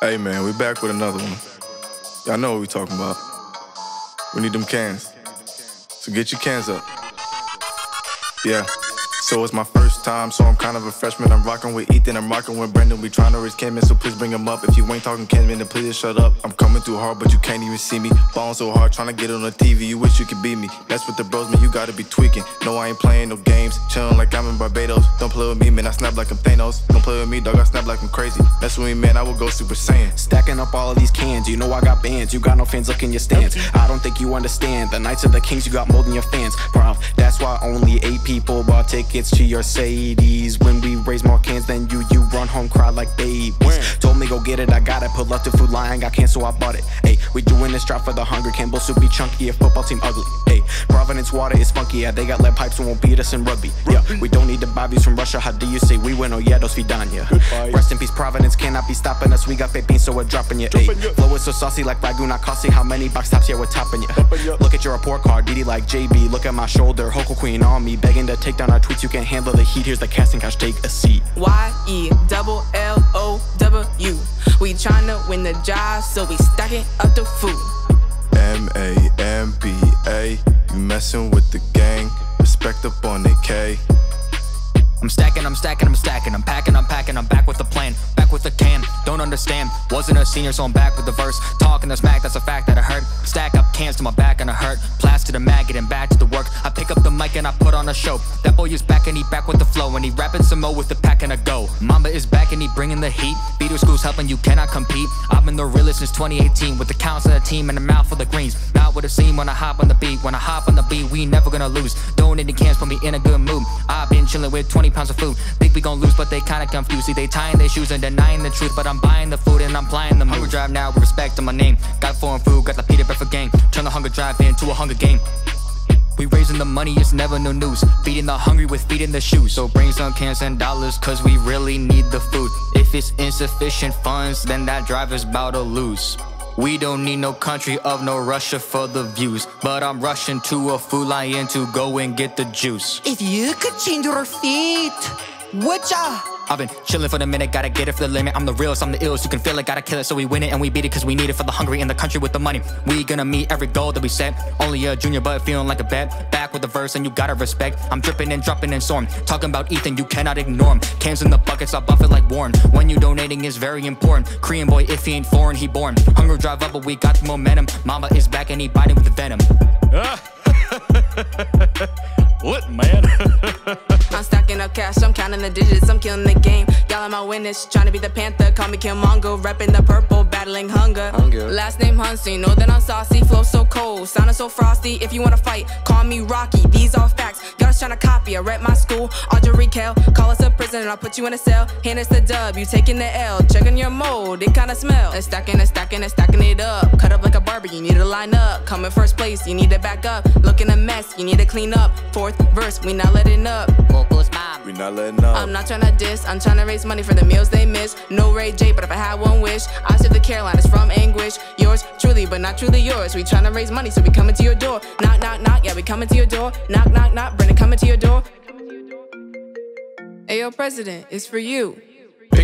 Hey man, we back with another one. Y'all know what we talking about. We need them cans. So get your cans up. Yeah. So it's my first time, so I'm kind of a freshman. I'm rocking with Ethan, I'm rocking with Brendan. We trying to raise Kenman, so please bring him up. If you ain't talking Kenman, then please shut up. I'm coming through hard, but you can't even see me. Falling so hard, trying to get on the TV. You wish you could beat me. That's what the bros, man, you gotta be tweaking. No, I ain't playing no games. Chilling like I'm in Barbados. Don't play with me, man, I snap like I'm Thanos. Don't play with me, dog, I snap like I'm crazy. That's when we, man, I will go Super Saiyan. Stacking up all of these cans, you know I got bands. You got no fans, look in your stands. I don't think you understand. The Knights of the Kings, you got more than your fans. Bruv, that's why only eight people bought tickets to your say when we raise more cans than you, you run home, cry like babies. Told me go get it, I got it. Pull up the food line, got cans, so I bought it. Hey, we doing this drop for the hunger. Campbell soup be chunky, if football team ugly. Hey, Providence water is funky, yeah, they got lead pipes and won't beat us in rugby. Yeah, we don't need the bobbies from Russia. How do you say we win? Oh yeah, those vidanya. Rest in peace, Providence cannot be stopping us. We got fake so we're dropping you. Hey, flow is so saucy like ragu, not costly. How many box tops? Yeah, we're topping you. Look at your report card, DD like JB. Look at my shoulder, Hoko Queen on me, begging to take down our tweets. You can't handle the heat. Here's the casting couch take a seat. Y E double L O W. We tryna win the job, so we stacking up the food. M A M B A. You messin' with the gang. Respect up on the K. I'm stacking, I'm stacking, I'm stacking. I'm packing, I'm packing. I'm back with a plan, back with a can. Don't understand. Wasn't a senior, so I'm back with the verse. Talking the smack, that's a fact that I heard. Stack up cans to my back and I hurt. Plaster the maggot and back to the work. I mic and I put on a show. That boy is back and he back with the flow. And he rapping some more with the pack and a go. Mamba is back and he bringing the heat. Beater school's helping, you cannot compete. I've been the realest since 2018 with the counts of the team and the mouth of the greens. Not with a scene when I hop on the beat. When I hop on the beat, we never gonna lose. Donating cans put me in a good mood. I've been chilling with 20 pounds of food. Think we gon' lose, but they kinda confused. See, they tying their shoes and denying the truth. But I'm buying the food and I'm plying the move. Hunger drive now with respect to my name. Got foreign food, got the Peter Bedford gang. Turn the hunger drive into a hunger game. We raising the money, it's never no news. Feeding the hungry with feeding the shoes. So bring some cans and dollars, cause we really need the food. If it's insufficient funds, then that driver's bout to lose. We don't need no country of no Russia for the views. But I'm rushing to a food lion to go and get the juice. If you could change your feet, would ya? I've been chilling for the minute, gotta get it for the limit. I'm the realest, I'm the illest, you can feel it, gotta kill it. So we win it and we beat it, cause we need it for the hungry in the country with the money. We gonna meet every goal that we set. Only a junior, but feeling like a vet. Back with the verse and you gotta respect. I'm dripping and dropping and storm. Talking about Ethan, you cannot ignore him. Cans in the buckets, I buff it like Warren. When you donating is very important. Korean boy, if he ain't foreign, he born. Hunger drive up, but we got the momentum. Mama is back and he biting with the venom. Ah. what, man? I'm stacking up cash, I'm counting the digits, I'm killing the game. Y'all are my witness, trying to be the Panther. Call me Killmonger, repping the purple, battling hunger. Hunger. Last name Huntsy, know that I'm saucy, flow so cold, sounding so frosty. If you wanna fight, call me Rocky. These all facts, y'all just trying to copy. I rep my school, Ardrey Kell. Call us a prison and I'll put you in a cell. Hand us the dub, you taking the L. Checking your mold, it kinda smell. And stacking and stacking and stacking it up. Cut up like a barber, you need to line up. Come in first place, you need to back up. Looking a mess, you need to clean up. Fourth verse, we not letting up. We not letting up. I'm not trying to diss, I'm trying to raise money for the meals they miss. No Ray J, but if I had one wish, I'd save the Carolinas from anguish. Yours truly, but not truly yours. We trying to raise money, so we coming to your door. Knock, knock, knock, yeah, we coming to your door. Knock, knock, knock, Brendan coming to your door. Ayo, President, it's for you.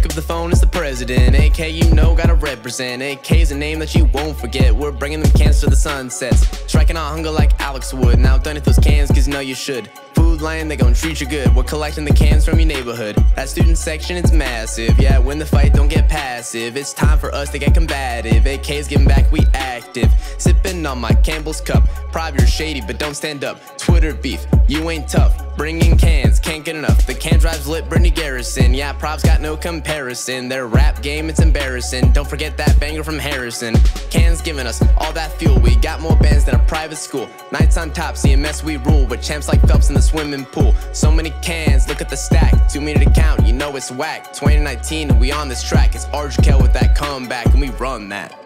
Pick up the phone, it's the president. AK, you know, gotta represent. AK's a name that you won't forget. We're bringing them cans to the sunsets. Striking out hunger like Alex would. Now done with those cans, cause you know you should. Food Lion, they gon' treat you good. We're collecting the cans from your neighborhood. That student section, it's massive. Yeah, win the fight, don't get passive. It's time for us to get combative. AK's giving back, we active. Sipping on my Campbell's cup. Private, you're shady, but don't stand up. Twitter beef, you ain't tough. Bringing cans, can't get enough. The can drives lit, Brittany Garrison. Yeah, props got no comparison. Their rap game, it's embarrassing. Don't forget that banger from Harrison. Cans giving us all that fuel. We got more bands than a private school. Knights on top, CMS we rule. With champs like Phelps in the swimming pool. So many cans, look at the stack. Too many to count, you know it's whack. 2019, and we on this track. It's RGK with that comeback, and we run that.